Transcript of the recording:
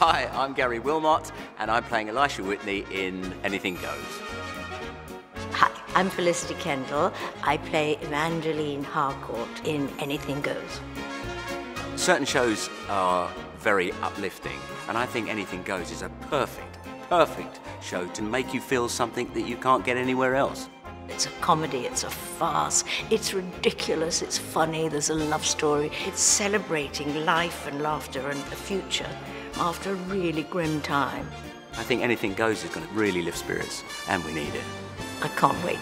Hi, I'm Gary Wilmot, and I'm playing Elisha Whitney in Anything Goes. Hi, I'm Felicity Kendal. I play Evangeline Harcourt in Anything Goes. Certain shows are very uplifting, and I think Anything Goes is a perfect, perfect show to make you feel something that you can't get anywhere else. It's a comedy, it's a farce, it's ridiculous, it's funny, there's a love story. It's celebrating life and laughter and the future after a really grim time. I think Anything Goes is going to really lift spirits, and we need it. I can't wait.